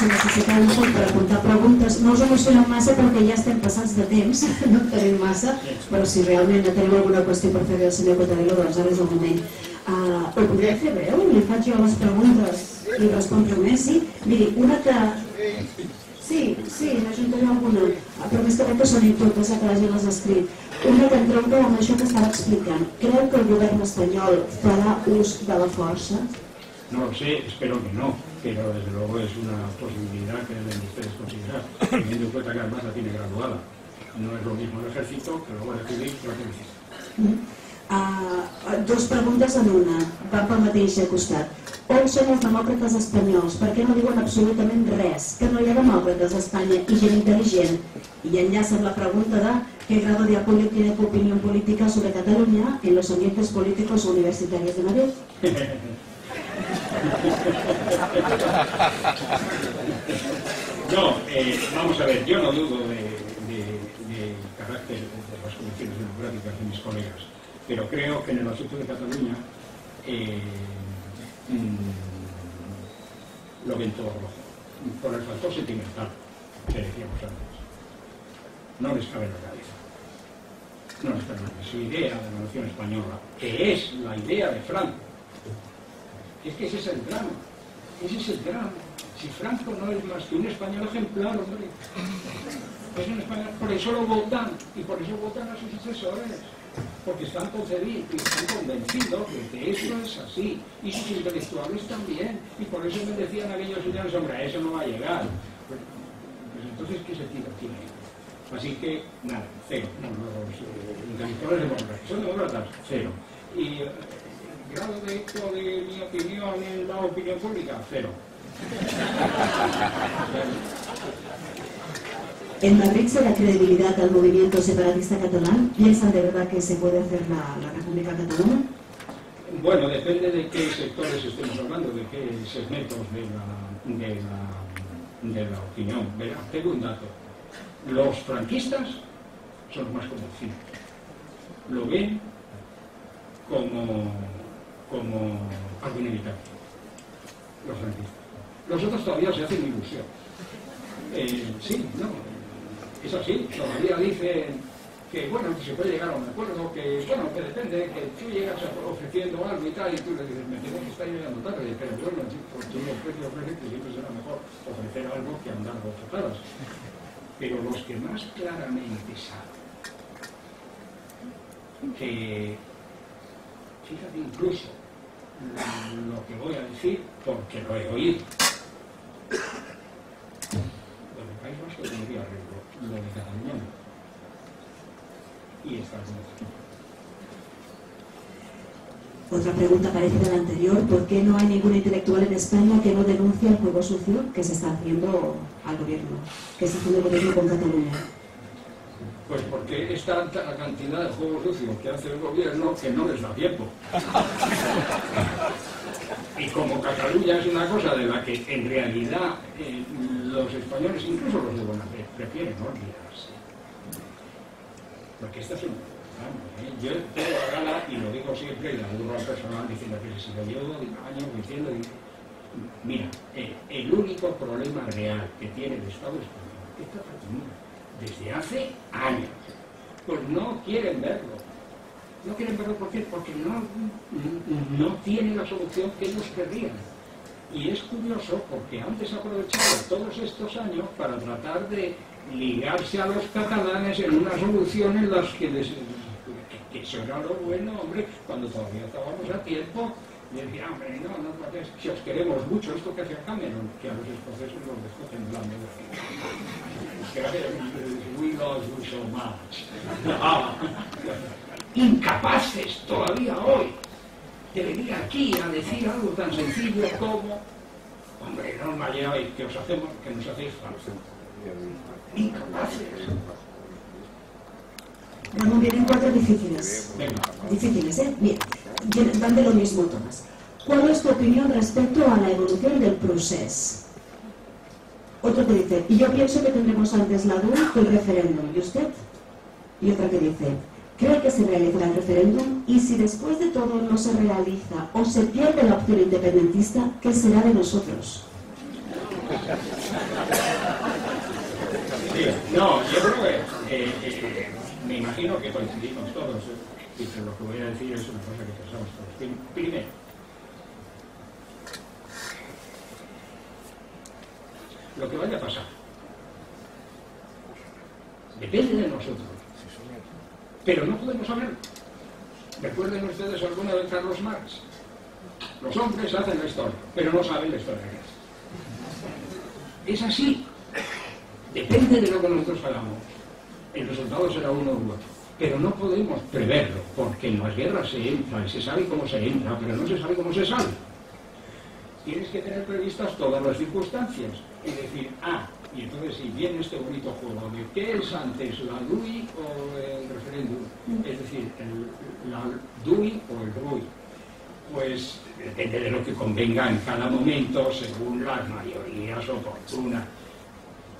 si necessiteu per apuntar preguntes. No us emocioneu massa perquè ja estem passats de temps, no en tenim massa, però si realment teniu alguna qüestió per fer al senyor Cotarello, doncs ara és el moment. Uh, ho podrem fer breu? Li faig jo les preguntes i respon Messi. Miri, una que... Sí, sí, n'ajuntaré alguna, però més que crec que són totes, que la gent les ha escrit. Una que entronca amb això que estava explicant. Creu que el govern espanyol farà ús de la força? No lo sé, espero que no, pero desde luego es una posibilidad que deben ustedes considerar, teniendo en cuenta que además la tiene graduada. No es lo mismo el ejército que luego decidir la policía. Uh, dos preguntes en una, van pel mateix costat. On són els demòcrates espanyols? Per què no diuen absolutament res? Que no hi ha demòcrates a Espanya i gent intel·ligent. I enllaça amb la pregunta de què grado de apoyo tiene tu opinión política sobre Cataluña en los ambientes políticos universitarios de Madrid. No, eh, vamos a ver, yo no dudo de, de, de carácter de las condiciones democráticas de mis colegas, pero creo que en el asunto de Cataluña eh, mm, lo ven todo rojo, por el factor sentimental que decíamos antes. No les cabe en la cabeza. No les cabe la cabeza. Su idea de la nación española, que es la idea de Franco, es que ese es el drama. Ese es el drama. Si Franco no es más que un español ejemplar, hombre. Es un español, por eso lo votan, y por eso votan a sus sucesores. Porque están concebidos y están convencidos de que eso es así. Y sus intelectuales también. Y por eso me decían aquellos señores, hombre, eso no va a llegar. Pues, pues entonces, ¿qué sentido tiene? Así que, nada, cero. No, los eh, intelectuales demócratas. Son demócratas, cero. Y eh, grado de eco de mi opinión en la opinión pública, cero. En Madrid se da credibilidad al movimiento separatista catalán. ¿Piensan de verdad que se puede hacer la, la República Catalana? Bueno, depende de qué sectores estemos hablando, de qué segmentos de la, de la, de la opinión. Verá, tengo un dato. Los franquistas son los más convencidos. Lo ven como, como algo inevitable. Los franquistas. Los otros todavía se hacen ilusión. Eh, sí, no, es así. Todavía dicen que, bueno, que se puede llegar a un acuerdo, que, bueno, que depende, que tú llegas ofreciendo algo y tal, y tú le dices, me tengo que llegando tarde, pero bueno, pues tú lo ofreces, ofreces, que siempre será mejor ofrecer algo que andar ofertadas. Pero los que más claramente saben que, fíjate, incluso lo que voy a decir, porque lo he oído, lo del País Vasco tendría arreglo, lo de Cataluña. Y esta Otra pregunta parecida a la anterior, ¿por qué no hay ningún intelectual en España que no denuncie el juego sucio que se está haciendo al gobierno, que está haciendo el gobierno con Cataluña? Pues porque es tanta la cantidad de juego sucio que hace el gobierno que no les da tiempo. Y como Cataluña es una cosa de la que en realidad eh, los españoles, incluso los de buena fe, prefieren olvidarse. Porque esta es una... ¿eh? Yo tengo la gana, y lo digo siempre, y la burro al personal diciendo que si lo llevo años diciendo, mira, eh, el único problema real que tiene el Estado español es Cataluña, desde hace años. Pues no quieren verlo. No quieren verlo ¿por qué? porque no, no tienen la solución que ellos querrían. Y es curioso porque antes aprovechado todos estos años para tratar de ligarse a los catalanes en una solución en las que, les, que, que eso era lo bueno, hombre, cuando todavía estábamos a tiempo, y decía, hombre, no, no, no, si os queremos mucho, esto que hacía Cameron, que a los escoceses los dejó temblando. We love you so much. Ah, incapaces todavía hoy de venir aquí a decir algo tan sencillo como, hombre, no lleváis, que os hacemos, que nos hacéis falso. Incapaces. Bueno, vienen cuatro difíciles. Venga. Difíciles, ¿eh? Bien, van de lo mismo todas. ¿Cuál es tu opinión respecto a la evolución del proceso? Otro que dice, y yo pienso que tendremos antes la duda que el referéndum. ¿Y usted? Y otra que dice, ¿cree que se realizará el referéndum? Y si después de todo no se realiza o se pierde la opción independentista, ¿qué será de nosotros? no, yo creo que eh, eh, me imagino que coincidimos todos. Lo que voy a decir es una cosa que pensamos todos. Primero, lo que vaya a pasar depende de nosotros. Pero no podemos saberlo. Recuerden ustedes alguna vez Carlos Marx. Los hombres hacen la historia, pero no saben la historia es. Es así. Depende de lo que nosotros hagamos. El resultado será uno u otro. Pero no podemos preverlo, porque en las guerras se entra y se sabe cómo se entra, pero no se sabe cómo se sale. Tienes que tener previstas todas las circunstancias y decir, ah, y entonces si viene este bonito juego de qué es antes, la DUI o el referéndum, es decir, el, la DUI o el RUI, pues depende de lo que convenga en cada momento según las mayorías oportunas.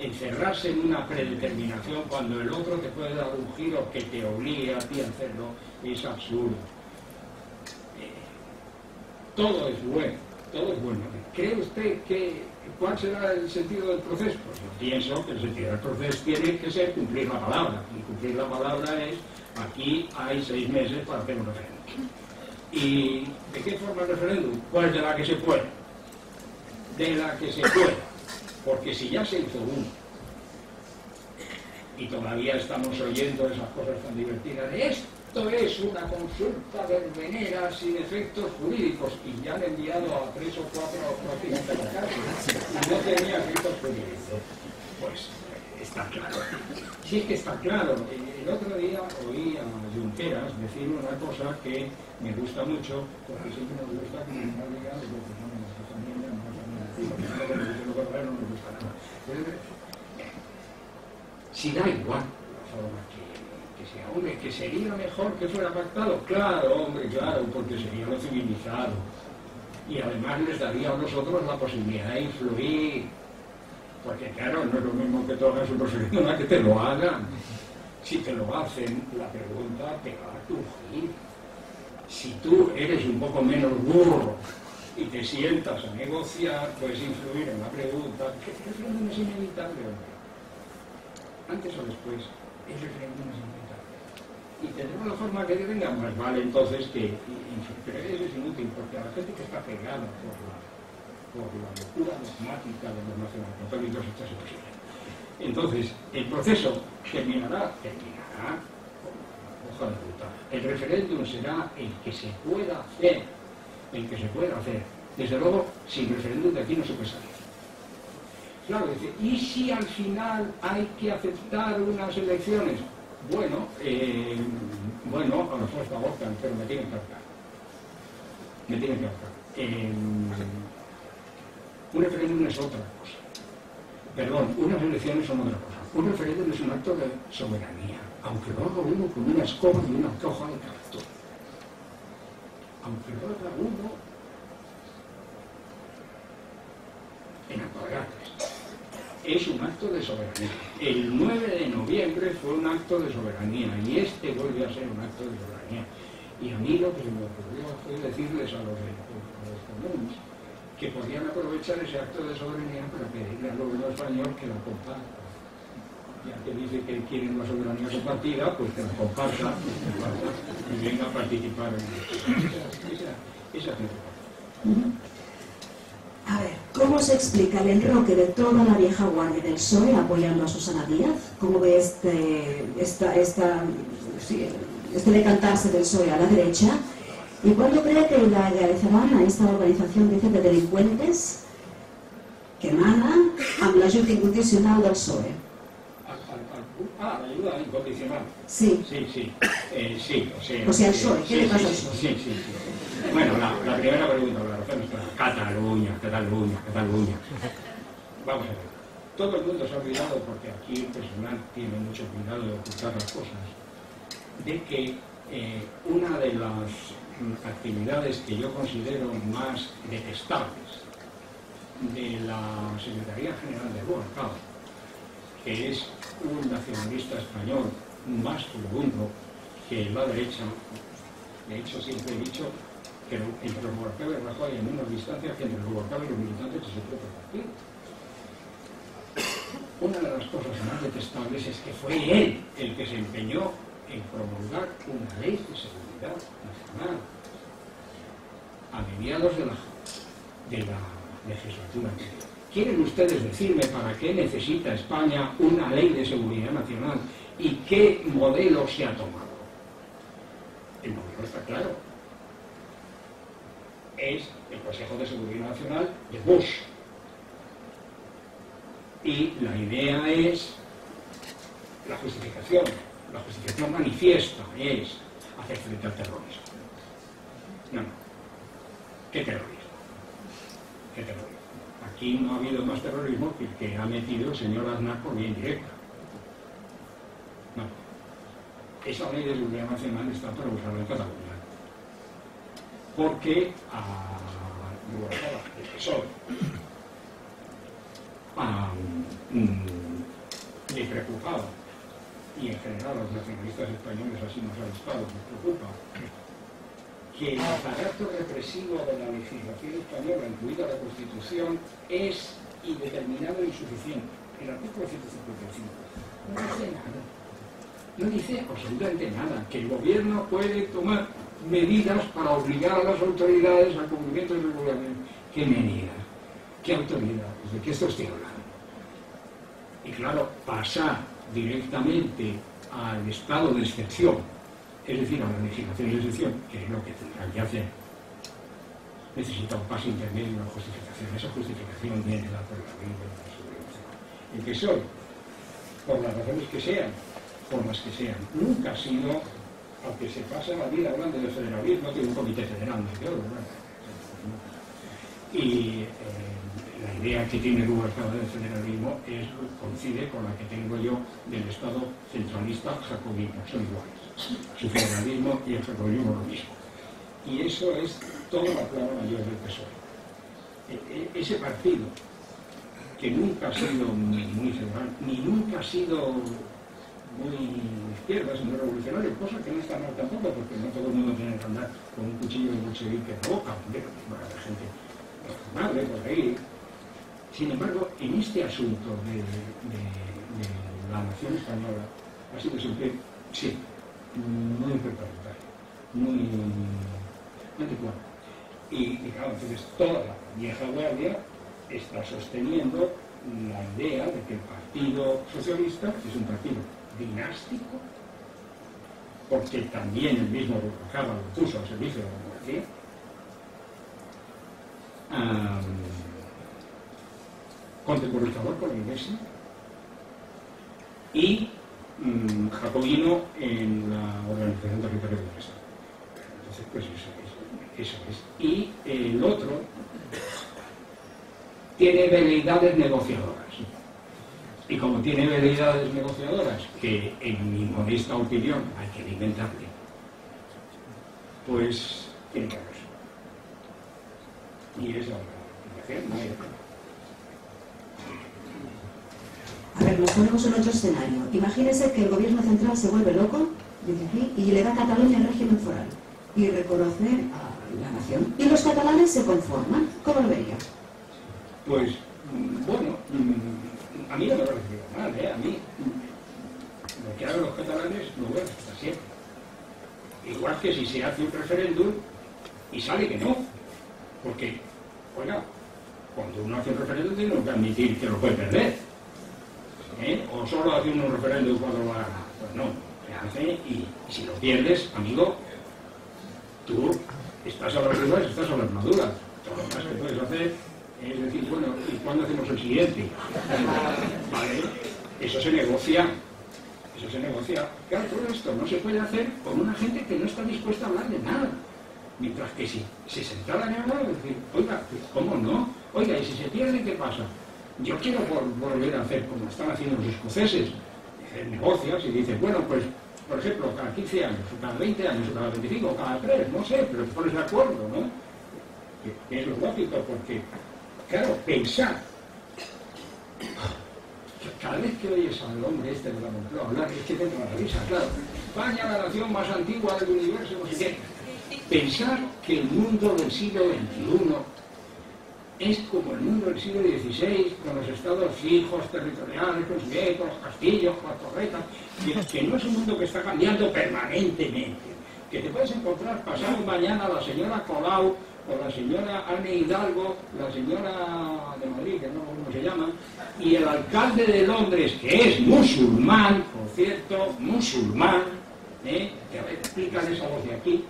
Encerrarse en una predeterminación cuando el otro te puede dar un giro que te obligue a ti a hacerlo es absurdo. Eh, todo es bueno, todo es bueno. ¿Cree usted que cuál será el sentido del proceso? Pues yo pienso que el sentido del proceso tiene que ser cumplir la palabra. Y cumplir la palabra es aquí hay seis meses para hacer un referéndum. ¿Y de qué forma el referéndum? Pues de la que se pueda. De la que se pueda. Porque si ya se hizo uno y todavía estamos oyendo esas cosas tan divertidas de esto es una consulta verbenera sin efectos jurídicos y ya han enviado a tres o cuatro próximamente a la cárcel y no tenía efectos jurídicos. Pues está claro. Sí es que está claro. El otro día oí a Junqueras decir una cosa que me gusta mucho, porque siempre nos gusta que nos diga lo que no Si da igual la forma que, que sea, hombre, que sería mejor que fuera pactado, claro, hombre, claro, porque sería lo civilizado. Y además les daría a nosotros la posibilidad de influir porque claro, no es lo mismo que tú hagas un procedimiento que te lo hagan. Si te lo hacen, la pregunta te va a crujir. Si tú eres un poco menos burro y te sientas a negociar, puedes influir en la pregunta. ¿Qué referéndum es inevitable, hombre? Antes o después, el referéndum es inevitable. Y tendremos la forma que venga, más vale entonces que... Pero eso es inútil, porque a la gente que está pegada por la por la locura dogmática de los nacionalcatólicos esto es imposible. Entonces, el proceso terminará, terminará con hoja de ruta. El referéndum será el que se pueda hacer, el que se pueda hacer. Desde luego, sin referéndum de aquí no se puede salir. Claro, dice, ¿y si al final hay que aceptar unas elecciones? Bueno, eh, bueno, a lo mejor está pero me tienen que ahorcar. Me tienen que ahorcar. Eh, un referéndum es otra cosa. Perdón, unas elecciones son otra cosa. Un referéndum es un acto de soberanía, aunque lo haga uno con una escoba y una coja de cartón. Aunque lo haga uno en aparatos. Es un acto de soberanía. El 9 de noviembre fue un acto de soberanía y este vuelve a ser un acto de soberanía. Y a mí lo que se me ocurrió fue decirles a los, comunes que podían aprovechar ese acto de soberanía para pedirle al gobierno español que la comparta. Ya que dice que quieren una soberanía compartida, pues que la comparta y venga a participar en esa, esa, A ver, ¿cómo se explica el enroque de toda la vieja guardia del PSOE apoyando a Susana Díaz? ¿Cómo ve este, esta, esta, este decantarse del PSOE a la derecha? ¿Y cuándo cree que legalizaran a esta organización dice, de delincuentes que mana amb l'ajut incondicional del PSOE? Ah, la ayuda incondicional. Sí. Sí, sí. Eh, sí, o sea, o sea, el PSOE, ¿qué sí, le pasa sí, al PSOE? Sí, sí, sí. Bueno, la, la primera pregunta, la razón está. Cataluña, Cataluña, Cataluña. Vamos a ver. Todo el mundo se ha olvidado, porque aquí el personal tiene mucho cuidado de ocultar las cosas, de que eh, una de las actividades que yo considero más detestables de la Secretaría General de Rubalcaba, que es un nacionalista español más profundo que la derecha. De hecho, siempre he dicho que entre Rubalcaba y Rajoy hay menos distancia que entre Rubalcaba y los militantes de su propio partido. una de las cosas más detestables es que fue él el que se empeñó en promulgar una ley de seguridad nacional a mediados de la, de la legislatura anterior. ¿Quieren ustedes decirme para qué necesita España una ley de seguridad nacional y qué modelo se ha tomado? El modelo está claro. Es el Consejo de Seguridad Nacional de Bush. Y la idea es la justificación, la justificación manifiesta es hacer frente al terrorismo. No, no. ¿Qué terrorismo? ¿Qué terrorismo? Aquí no ha habido más terrorismo que el que ha metido el señor Aznar por vía indirecta. No. Esa ley de seguridad nacional está para usarla en Cataluña. Porque a el PSOE a, mm, le preocupaba, y en general a los nacionalistas españoles así nos ha gustado, les preocupa, que el aparato represivo de la legislación española, incluida la Constitución, es indeterminado e insuficiente. El artículo 155 no dice nada. No dice absolutamente nada. Que el gobierno puede tomar medidas para obligar a las autoridades al cumplimiento del reglamento. ¿Qué medidas? ¿Qué autoridades? ¿De qué esto estoy hablando? Y claro, pasar directamente al estado de excepción es decir, a la legislación y excepción, que es lo que tendrá que hacer, necesita un paso intermedio y una justificación. Esa justificación viene dada por la ley de El que soy, por las razones que sean, por las que sean, nunca ha sido, aunque se pasa la vida hablando de federalismo, tiene un comité federal, ¿no? Y eh, la idea que tiene Rubalcaba del federalismo coincide con la que tengo yo del Estado centralista jacobino, son iguales su federalismo y el federalismo lo mismo. Y eso es toda la clave mayor del PSOE. E, e, ese partido, que nunca ha sido muy federal, ni nunca ha sido muy izquierda, sino revolucionario, cosa que no está mal tampoco, porque no todo el mundo tiene que andar con un cuchillo de bolchevique en la boca, para la gente normal, por ahí. Sin embargo, en este asunto de la nación española ha sido siempre, sí, muy interplanetario, muy, anticuado. Y, claro, entonces toda la vieja guardia está sosteniendo la idea de que el Partido Socialista es un partido dinástico, porque también el mismo Rubalcaba lo puso al servicio de la monarquía, um, contemporizador con la Iglesia, y Mm, jacobino en la Organización Territorial del Estado. Entonces, pues eso es, eso es. Y el otro tiene veleidades negociadoras. Y como tiene veleidades negociadoras, que en mi modesta opinión hay que alimentarle, pues tiene que haber Y es la no hay A ver, nos ponemos en otro escenario. Imagínese que el gobierno central se vuelve loco, y le da a Cataluña el régimen foral y reconoce a la nación. Y los catalanes se conforman. ¿Cómo lo vería? Pues, mm, bueno, mm, a mí no me parece mal, ¿eh? A mí mm, lo que hagan los catalanes lo voy a respetar siempre. Igual que si se hace un referéndum y sale que no. Porque, oiga, cuando uno hace un referéndum tiene que admitir que lo puede perder ¿eh? o solo haciendo un referéndum cuando va a. Pues no, se hace y, si lo pierdes, amigo, tú estás a las dudas, estás a las maduras. Lo más que puedes hacer es decir, bueno, ¿y cuándo hacemos el siguiente? ¿Vale? Eso se negocia. Eso se negocia. Claro, todo esto no se puede hacer con una gente que no está dispuesta a hablar de nada. Mientras que si se sentaran a hablar, decir, oiga, ¿cómo no? Oiga, ¿y si se pierde qué pasa? Yo quiero volver a hacer como están haciendo los escoceses, negocios y dices, bueno, pues, por ejemplo, cada 15 años, o cada 20 años, o cada 25, o cada 3, no sé, pero te pones de acuerdo, ¿no? Que, es lo lógico, porque, claro, pensar, cada vez que oyes al hombre este de la Moncloa hablar, es que te entra la risa, claro, España, la nación más antigua del universo, no sé qué. Pensar que el mundo del siglo XXI es como el mundo del siglo XVI, con los estados fijos, territoriales, con los castillos, las que, que no es un mundo que está cambiando permanentemente, que te puedes encontrar pasado mañana la señora Colau o la señora Anne Hidalgo, la señora de Madrid, que no sé cómo se llama, y el alcalde de Londres, que es musulmán, por cierto, musulmán, ¿eh? que a ver, explícale esa voz de aquí,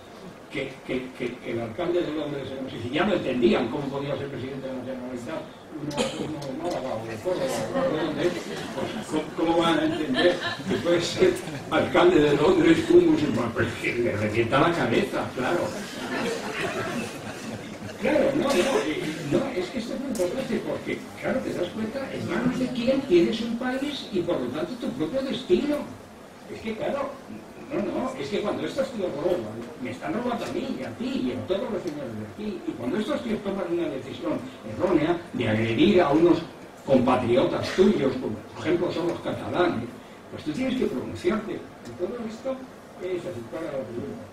que, que, que, el alcalde de Londres, si ya no entendían cómo podía ser presidente de la Generalitat, uno, uno Málaga o de Córdoba de pues ¿cómo, van a entender que puede ser alcalde de Londres un musulmán? Pues que le revienta la cabeza, claro. Claro, no, no, no, es que esto es muy importante porque, claro, te das cuenta en manos de quién tienes un país y por lo tanto tu propio destino. Es que, claro, no, no, es que cuando estos tíos roban, me están robando a mí y a ti y a todos los señores de aquí, y cuando estos tíos toman una decisión errónea de agredir a unos compatriotas tuyos, como por ejemplo son los catalanes, pues tú tienes que pronunciarte. Y todo esto es aceptar a la pregunta.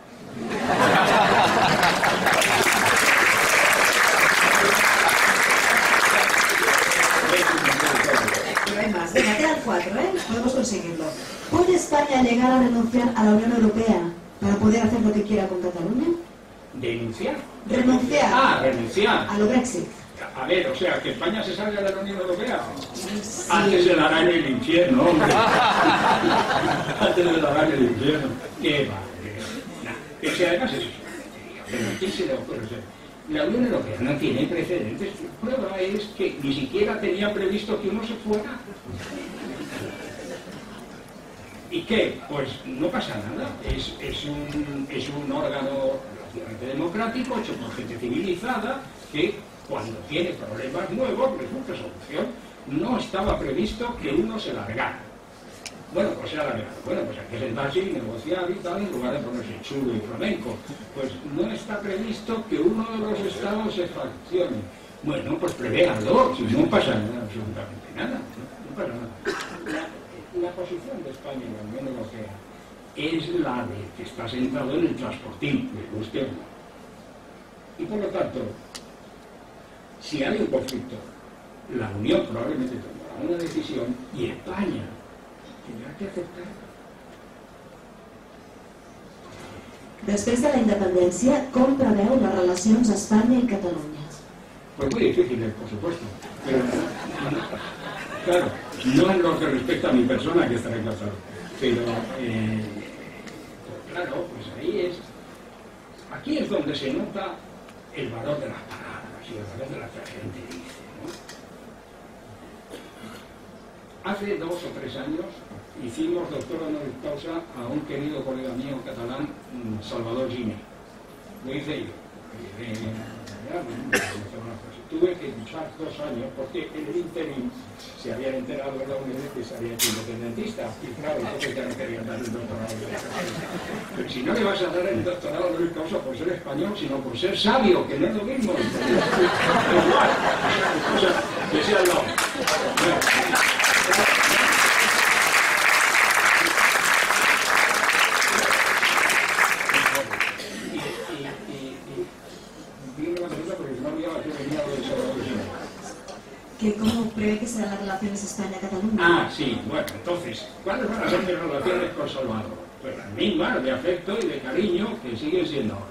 Pero hay más. Venga, quedan cuatro, ¿eh? Podemos conseguirlo. ¿Puede España llegar a renunciar a la Unión Europea para poder hacer lo que quiera con Cataluña? ¿Denunciar? Renunciar. Ah, renunciar. A lo Brexit. A ver, o sea, que España se salga de la Unión Europea. Antes de la en el infierno, hombre. Antes de la en el infierno. Qué va. Que si además es eso. Pero ¿quién se le ocurre La Unión Europea no tiene precedentes. La prueba es que ni siquiera tenía previsto que uno se fuera. ¿Y qué? Pues no pasa nada. Es, es, un, es un órgano relativamente democrático, hecho por gente civilizada, que cuando tiene problemas nuevos les busca solución. No estaba previsto que uno se largara. Bueno, pues se ha largado. Bueno, pues hay que sentarse y negociar y tal, en lugar de ponerse chulo y flamenco. Pues no está previsto que uno de los estados se fraccione. Bueno, pues prevéanlo, si no pasa nada, absolutamente nada. No, pasa nada la posición de España en la Unión Europea es la de que está sentado en el transportín, le guste. Y por lo tanto, si hay un conflicto, la Unión probablemente tomará una decisión y España tendrá que aceptar. Després de la independència, com preveu les relacions Espanya i Catalunya? Pues muy difícil, por supuesto. Pero, claro, no en lo que respecta a mi persona, que está claro, pero eh, claro, pues ahí es, aquí es donde se nota el valor de las palabras y el valor de la que la gente dice. ¿no? Hace dos o tres años hicimos doctor honoris causa a un querido colega mío catalán, mm, Salvador Gine. Lo hice yo. Eh, tuve que luchar dos años porque en el interim se habían enterado de la UNED que se había hecho independentista y claro, entonces ya no querían dar el doctorado Pero si no le vas a dar el doctorado no es causa por ser español, sino por ser sabio, que no es lo mismo. Igual, o que cómo prevé que serán las relaciones España-Cataluña. Ah, sí, bueno, entonces, ¿cuáles van a ser relaciones con Salvador? Pues las mismas, de afecto y de cariño, que siguen siendo ahora.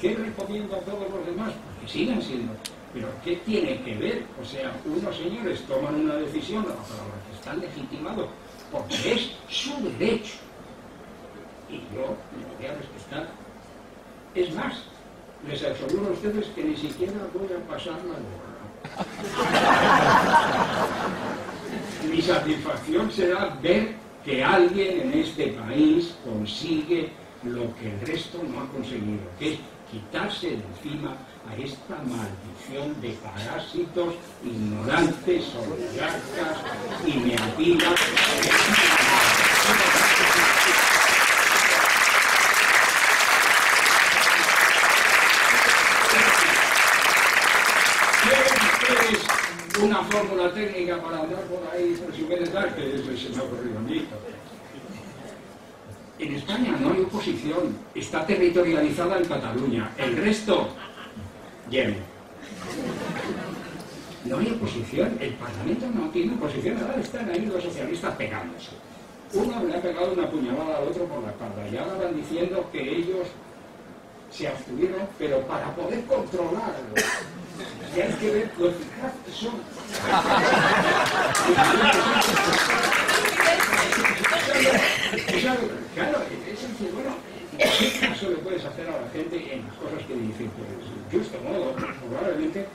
¿Qué recomiendo a todos los demás? Pues que sigan siendo. Pero ¿qué tiene que ver? O sea, unos señores toman una decisión para la que están legitimados, porque es su derecho. Y yo lo voy a respetar. Es más, les aseguro a ustedes que ni siquiera voy a pasar la gorra. Mi satisfacción será ver que alguien en este país consigue lo que el resto no ha conseguido, que es quitarse de encima a esta maldición de parásitos ignorantes, oligarcas y neatinas. Una fórmula técnica para andar por ahí presumiendo tal, que eso se me ha ocurrido a mí. En España no hay oposición, está territorializada en Cataluña. El resto, Yemen. no hay oposición, el Parlamento no tiene oposición, ahora están ahí los socialistas pegándose. Uno le ha pegado una puñalada al otro por la espalda y ahora van diciendo que ellos se abstuvieron, pero para poder controlarlo. Y hay que ver lo eficaz que son. claro, es decir, bueno, ¿qué caso le puedes hacer a la gente en las cosas que dicen? Pues, justo modo, probablemente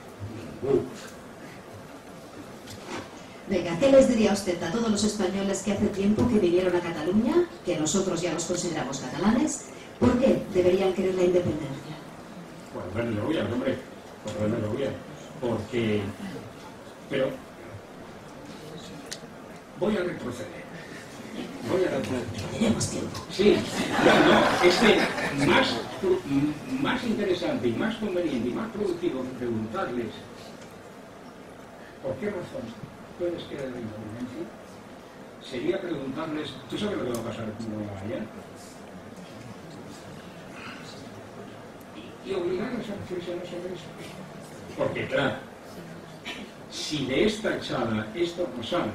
Venga, ¿qué les diría usted a todos los españoles que hace tiempo que vinieron a Cataluña, que nosotros ya los consideramos catalanes? ¿Por qué deberían querer la independencia? Pues bueno, lo voy a, hombre, lo porque... Pero... Voy a retroceder. Voy a retroceder. Sí, no, es que más, más interesante y más conveniente y más productivo preguntarles ¿por qué razón puedes querer la independencia? Sería preguntarles, ¿tú sabes lo que va a pasar cuando vaya? Y, obligarles a reflexionar sobre eso. Porque claro, si de esta echada esto no sale,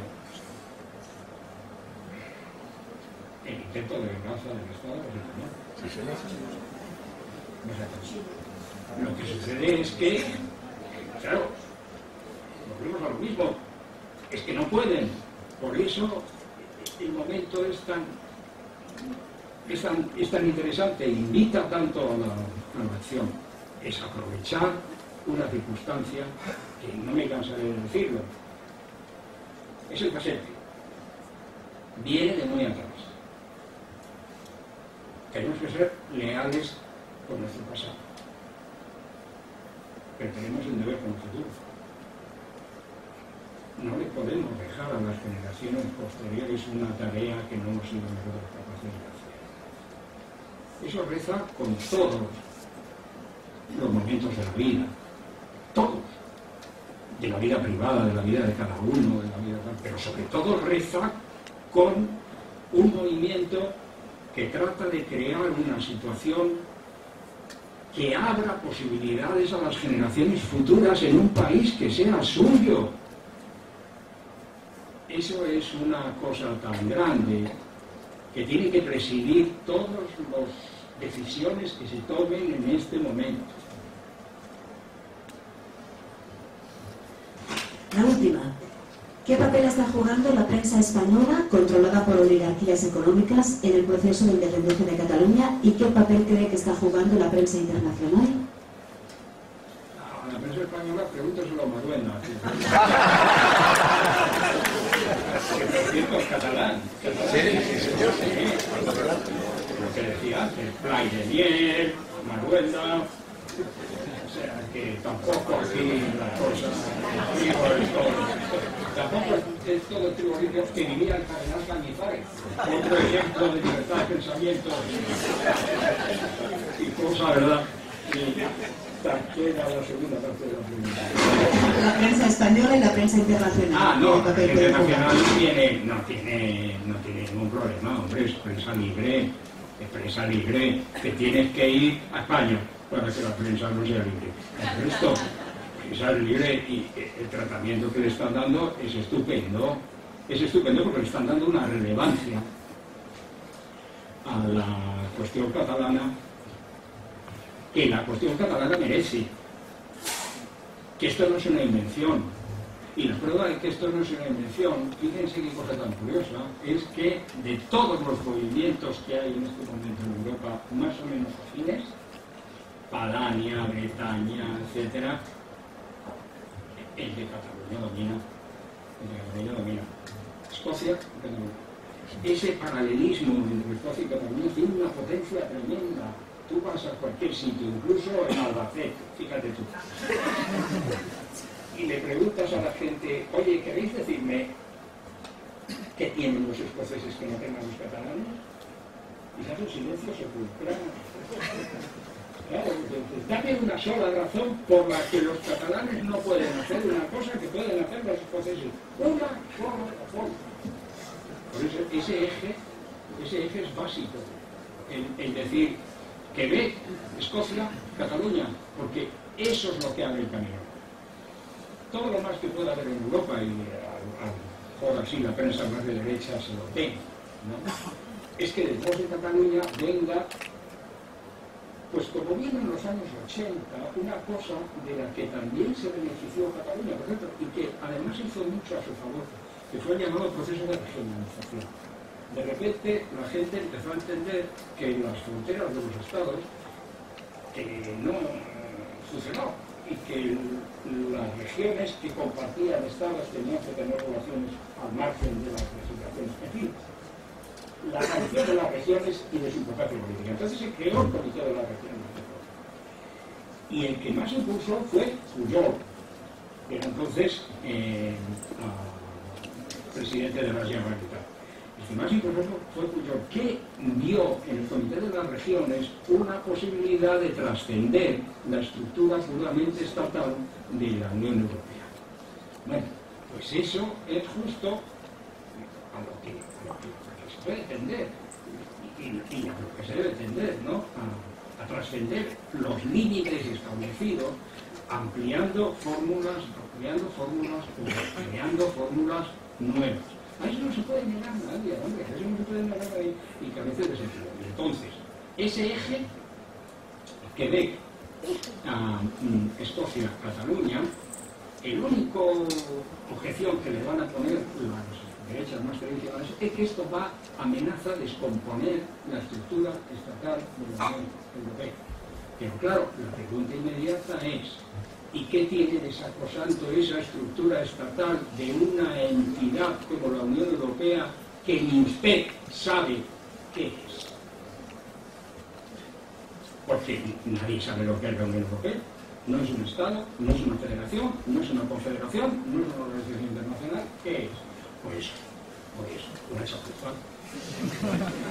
el intento de venganza del Estado pues no. Lo que sucede es que, claro, volvemos a lo mismo, es que no pueden. Por eso el momento es tan, es tan, interesante, invita tanto a la, acción. Es aprovechar una circunstancia que no me cansaré de decirlo. Es el presente. Viene de muy atrás. Tenemos que ser leales con nuestro pasado. Pero tenemos el deber con el futuro no le podemos dejar a las generaciones posteriores una tarea que no hemos sido nosotros capaces de. Eso reza con todos los momentos de la vida, todos, de la vida privada, de la vida de cada uno, de la vida, pero sobre todo reza con un movimiento que trata de crear una situación que abra posibilidades a las generaciones futuras en un país que sea suyo, eso es una cosa tan grande que tiene que presidir todas las decisiones que se tomen en este momento. La última. ¿Qué papel está jugando la prensa española, controlada por oligarquías económicas, en el proceso de independencia de Cataluña y qué papel cree que está jugando la prensa internacional? la prensa española, pregúntaselo a Maruenda. cierto, catalán. catalán. Sí, sí, señor. Sí. Que decía antes, Play de Miel, Maruenda. O sea, que tampoco aquí la cosa. Tampoco es todo el trigo que vivía el cardenal Cañizares. Otro ejemplo de libertad de pensamiento y cosa, ¿verdad? la segunda parte de la primera. La prensa española y la prensa internacional. Ah, no, la prensa internacional tiene, no, tiene, no tiene ningún problema, hombre, es prensa libre, prensa libre, que tienes que ir a España para que la prensa no sea libre. El resto, prensa libre y el tratamiento que le están dando es estupendo, es estupendo porque le están dando una relevancia a la cuestión catalana que la cuestión catalana merece. Que esto no es una invención. Y la prueba de que esto no es una invención, fíjense qué cosa tan curiosa, es que de todos los movimientos que hay en este momento en Europa, más o menos afines, Padania, Bretaña, etc., el de Cataluña domina. El de Cataluña domina. Escocia, Ese paralelismo entre Escocia y Cataluña tiene una potencia tremenda Tú vas a cualquier sitio, incluso en Albacete, fíjate tú. Y le preguntas a la gente, oye, ¿queréis decirme qué tienen los escoceses que no tengan los catalanes? Y se hace un silencio sepulcral. Claro, dame una sola razón por la que los catalanes no pueden hacer una cosa que pueden hacer los escoceses. Una sola razón. Por eso ese eje, ese eje es básico. el decir, Quebec, Escocia, Cataluña, porque eso es lo que abre el camino. Todo lo más que pueda haber en Europa y por así la prensa más de derecha se lo ve, ¿no? es que después de Cataluña venga, pues como vino en los años 80, una cosa de la que también se benefició Cataluña, por ejemplo, y que además hizo mucho a su favor, que fue el llamado proceso de regionalización. De repente la gente empezó a entender que las fronteras de los estados que no funcionó y que las regiones que compartían estados tenían que tener relaciones al margen de las legislaciones que la Comisión de las Regiones y de su importancia política. Entonces se creó el Comité de las Regiones. Y el que más impulsó fue Puyol, que era entonces eh, presidente de la Generalitat. Impulsó fue Puyol, que vio en el Comité de las Regiones una posibilidad de trascender la estructura puramente estatal de la Unión Europea. Bueno, pues eso es justo a lo que, que puede tender, y, a lo que se debe tender, ¿no? a, trascender los límites establecidos, ampliando fórmulas, ampliando fórmulas, creando fórmulas nuevas. A no se puede negar nadie, hombre, a no se puede negar nadie, y carece de sentido. Entonces, ese eje, Quebec, a mm, Escocia, Cataluña, el único objeción que le van a poner las derechas más tradicionales, es que esto va a amenaza descomponer la estructura estatal de la Unión Europea. Pero claro, la pregunta inmediata es, ¿y qué tiene de sacrosanto esa estructura estatal de una entidad como la Unión Europea que el INSPEC sabe qué es? Porque nadie sabe lo que es la Unión Europea. No es un Estado, no es una federación, no es una confederación, no es una organización internacional. ¿Qué es? Pues, pues una chapuza.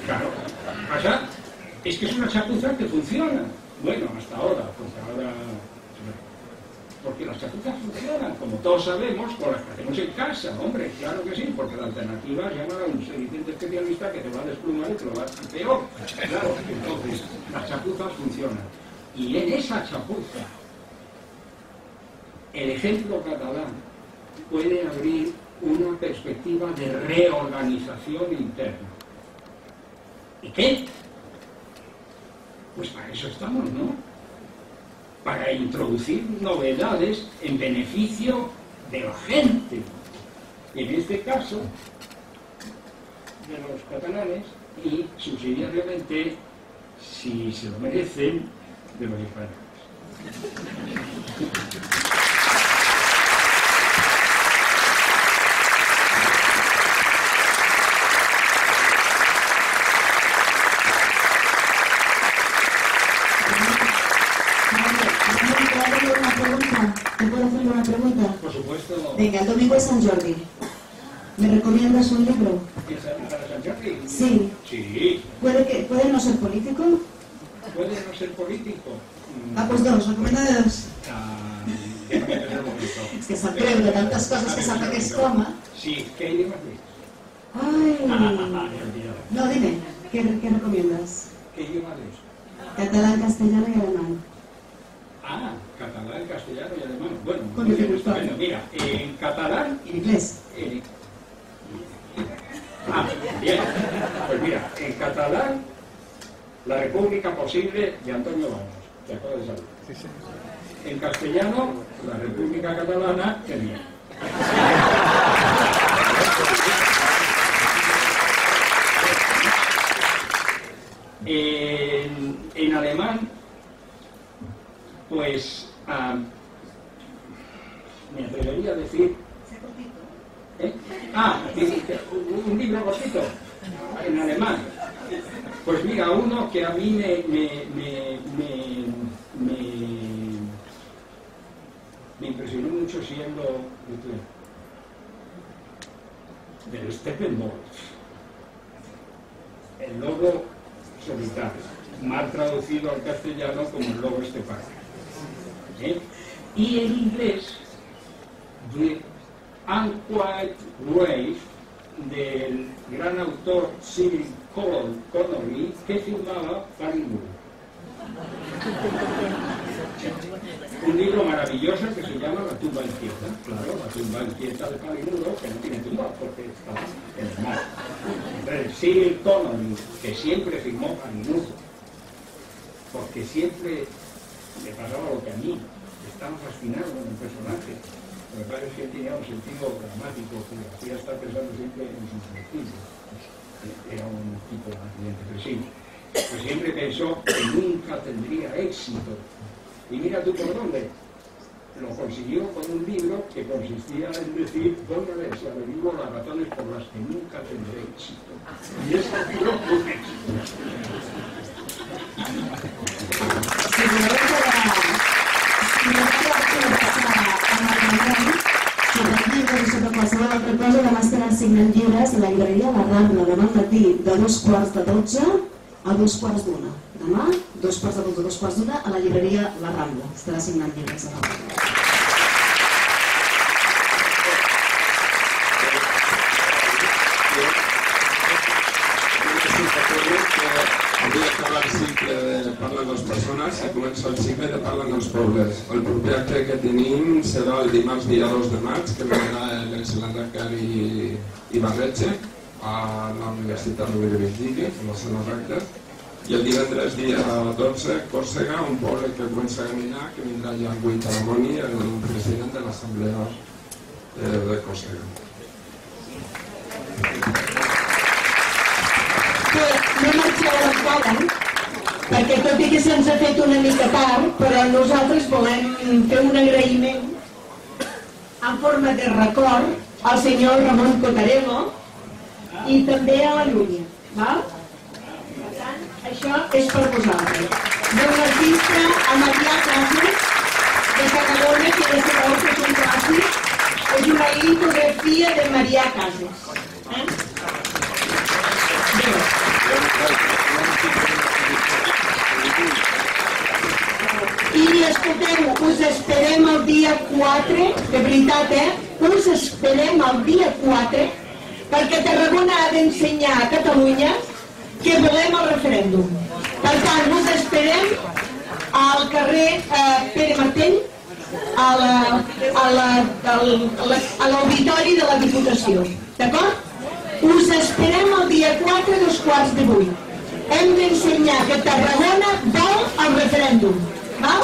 Claro. O es que es una chapuza que funciona. Bueno, hasta ahora, porque ahora... Porque las chapuzas funcionan, como todos sabemos, con las que hacemos en casa, hombre, claro que sí, porque la alternativa es llamar a un sedicente especialista que te va a desplumar y te lo va a hacer peor. Claro, entonces, las chapuzas funcionan. Y en esa chapuza, el ejemplo catalán puede abrir una perspectiva de reorganización interna. ¿Y qué? Pues para eso estamos, ¿no? Para introducir novedades en beneficio de la gente. En este caso, de los catalanes y subsidiariamente, si se lo merecen, de los españoles. Por supuesto. Venga, el domingo es San Jordi. ¿Me recomiendas un libro? ¿Para San Jordi? Sí. Sí. ¿Puede, que, ¿Puede no ser político? ¿Puede no ser político? Ah, pues dos, recomienda dos. Ah, es que se aprende de tantas cosas que sabe que es coma. Sí, ¿qué idiomas Ay. No, dime, ¿qué, qué recomiendas? ¿Qué idioma lees? Catalán, castellano y alemán. Ah, catalán, castellano y alemán. Bueno, Con muy bien, dificultad. estupendo. Mira, en catalán... En inglés. eh, ah, bien. Pues mira, en catalán, La República Posible de Antonio Baños. ¿Te acuerdas de saber? En castellano, La República Catalana. En, en alemán, pues ah, me atrevería a decir. ¿eh? Ah, un, un libro cortito, en alemán. Pues mira, uno que a mí me, me, me, me, me- me impresionó mucho siendo del Steppenwolf, el lobo solitario, mal traducido al castellano como el lobo estepario. ¿eh? Y en inglés, The Unquiet Grave, del gran autor Cyril Con- Connolly, que firmaba Paris un libro maravilloso que se llama La tumba inquieta. Claro, la tumba inquieta de Palinudo, que no tiene tumba porque está en el mar. Cyril Connolly, que siempre firmó Palinudo, porque siempre le pasaba lo que a mí, estaba fascinado con el personaje. Me parece que tenía un sentido dramático que hacía estar pensando siempre en sus vestidos. Era un tipo de depresivo. Pues siempre pensó que nunca tendría éxito y mira tú por dónde. Lo consiguió con un libro que consistía en decir, dónde si averiguo las razones por las que nunca tendré éxito. Y ese libro fue un éxito. Sobre qualsevol altra cosa, demà estaran signant llibres a la llibreria La Rambla, demà al matí, de dos quarts de dotze a dos quarts d'una. Demà, dos quarts de dotze, dos quarts d'una, a la llibreria La Rambla. Estarà signant llibres a la Rambla. Avui acaba el cicle de Parlen les persones i comença el cicle de Parlen els pobles. El proper acte que tenim serà el dimarts dia 2 de maig, que vendrà l'Encelant i, i Barretxe a la Universitat Rovira Virgili, a la sala recta i el divendres dia 12, Còrsega, un poble que comença a caminar, que vindrà ja el 8 a la Moni, el president de l'Assemblea eh, de Còrsega. No marxeu encara, perquè tot i que se'ns ha fet una mica tard, però nosaltres volem fer un agraïment en forma de record al senyor Ramon Cotarelo i també a la Llúria. Val? Això és per vosaltres. D'un artista a Marià Casas, de Tarragona, que ja sabeu que és un clàssic, és una litografia de Marià Casas. Eh? I escolteu, us esperem el dia 4, de veritat, eh? Us esperem el dia 4, perquè Tarragona ha d'ensenyar a Catalunya que volem el referèndum. Per tant, us esperem al carrer eh, Pere Martell, a l'auditori de la Diputació. D'acord? Us esperem el dia 4 dos quarts de vuit. Hem d'ensenyar que Tarragona vol el referèndum. Val?